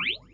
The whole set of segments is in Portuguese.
you.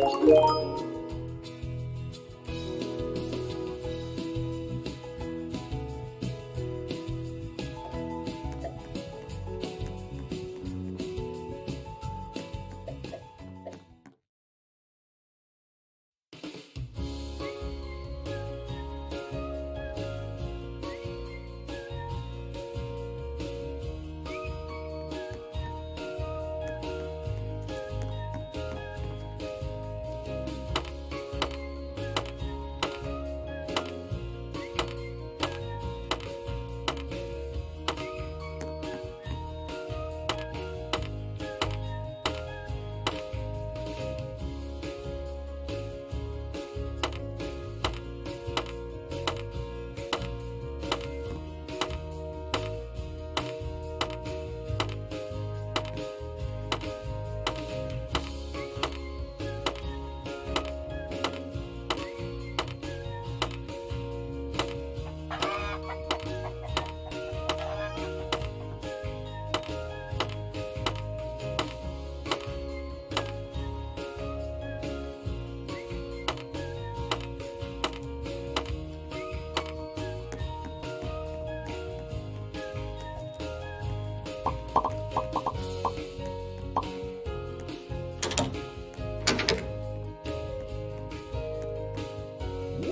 Música